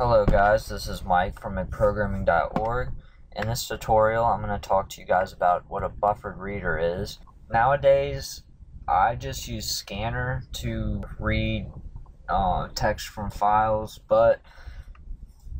Hello guys, this is Mike from programming.org. In this tutorial, I'm going to talk to you guys about what a buffered reader is. Nowadays, I just use Scanner to read uh, text from files, but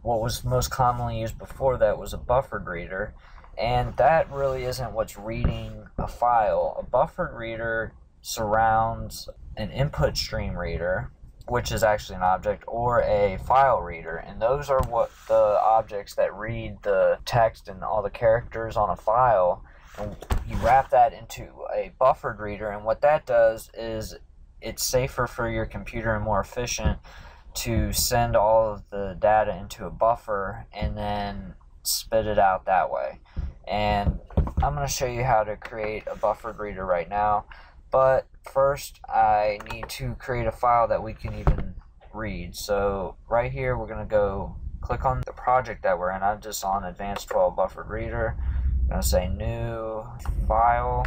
what was most commonly used before that was a buffered reader, and that really isn't what's reading a file. A buffered reader surrounds an input stream reader which is actually an object, or a file reader. And those are what the objects that read the text and all the characters on a file. And you wrap that into a buffered reader, and what that does is it's safer for your computer and more efficient to send all of the data into a buffer and then spit it out that way. And I'm going to show you how to create a buffered reader right now. But first, I need to create a file that we can even read. So right here, we're going to go click on the project that we're in. I'm just on Advanced 12 Buffered Reader. I'm going to say New File.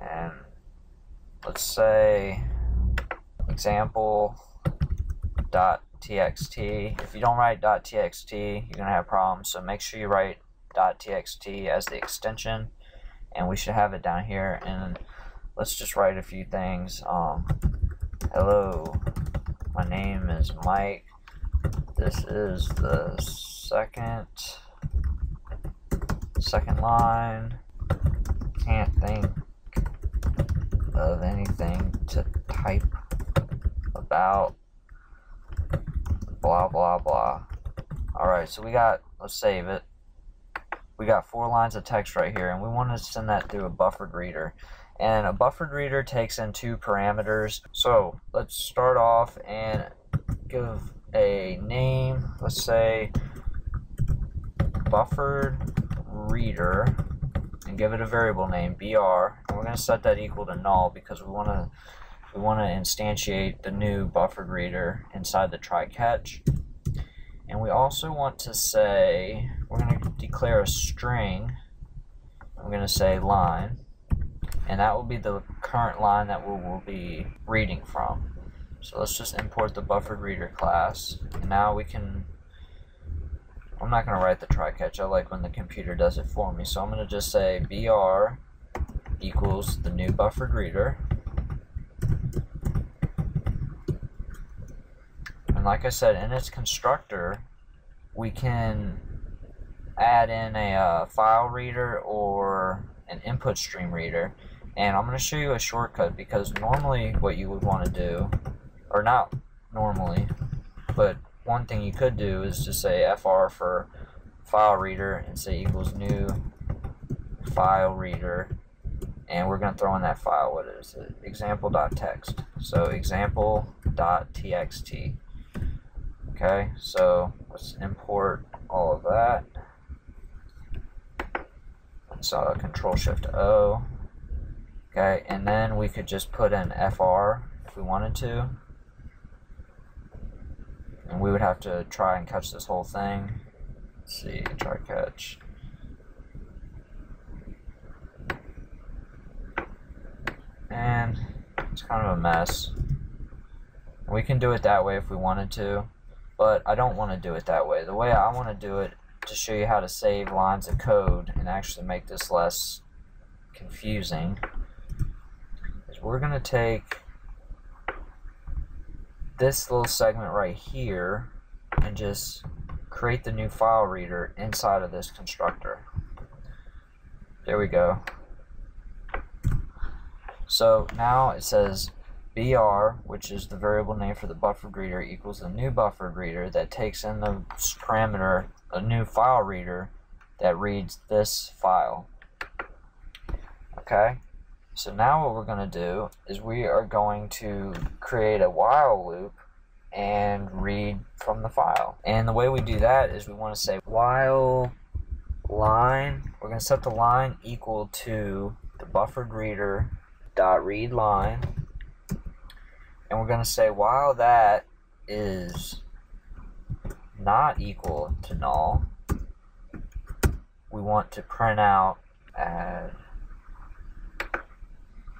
And let's say example.txt. If you don't write .txt, you're going to have problems. So make sure you write .txt as the extension and we should have it down here and let's just write a few things. Um, hello my name is Mike. This is the second second line. Can't think of anything to type about. Blah blah blah. Alright so we got let's save it we got four lines of text right here and we want to send that through a buffered reader. And a buffered reader takes in two parameters. So let's start off and give a name. Let's say buffered reader and give it a variable name br and we're going to set that equal to null because we want to we want to instantiate the new buffered reader inside the try catch and we also want to say, declare a string. I'm going to say line. And that will be the current line that we will be reading from. So let's just import the buffered reader class. And now we can, I'm not going to write the try catch. I like when the computer does it for me. So I'm going to just say br equals the new buffered reader. And like I said, in its constructor, we can add in a uh, file reader or an input stream reader. And I'm going to show you a shortcut because normally what you would want to do, or not normally, but one thing you could do is just say fr for file reader and say equals new file reader and we're going to throw in that file what is it example.txt so example.txt Okay, so let's import all of that. So Control Shift O. Okay, and then we could just put in FR if we wanted to. And we would have to try and catch this whole thing. Let's see, try catch. And it's kind of a mess. We can do it that way if we wanted to but I don't want to do it that way. The way I want to do it to show you how to save lines of code and actually make this less confusing is we're going to take this little segment right here and just create the new file reader inside of this constructor. There we go. So now it says br, which is the variable name for the buffered reader, equals the new buffered reader that takes in the parameter, a new file reader that reads this file. Okay, so now what we're going to do is we are going to create a while loop and read from the file. And the way we do that is we want to say while line, we're going to set the line equal to the buffered reader dot read line and we're going to say while that is not equal to null, we want to print out add.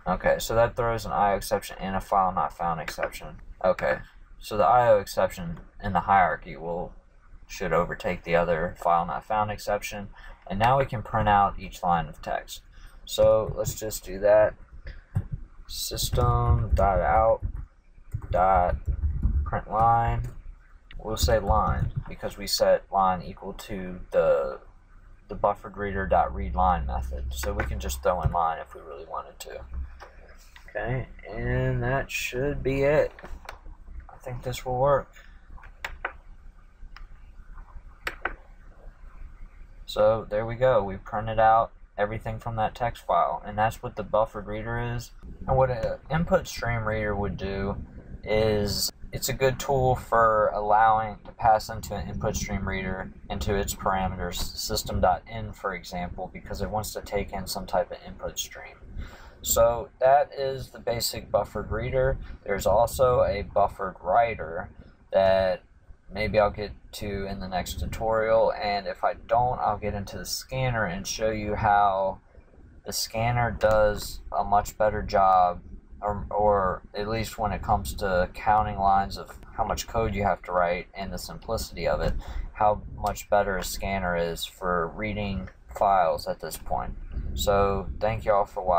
Okay, so that throws an IO exception and a file not found exception. Okay, so the IO exception in the hierarchy will should overtake the other file not found exception. And now we can print out each line of text. So let's just do that. System dot out dot print line. We'll say line because we set line equal to the the buffered reader dot read line method. So we can just throw in line if we really wanted to. Okay, and that should be it. I think this will work. So there we go. We printed out everything from that text file, and that's what the buffered reader is. And what an input stream reader would do is it's a good tool for allowing to pass into an input stream reader into its parameters system.in for example because it wants to take in some type of input stream. So that is the basic buffered reader. There's also a buffered writer that maybe I'll get to in the next tutorial and if I don't I'll get into the scanner and show you how the scanner does a much better job or, or at least when it comes to counting lines of how much code you have to write and the simplicity of it how much better a scanner is for reading files at this point. So thank you all for watching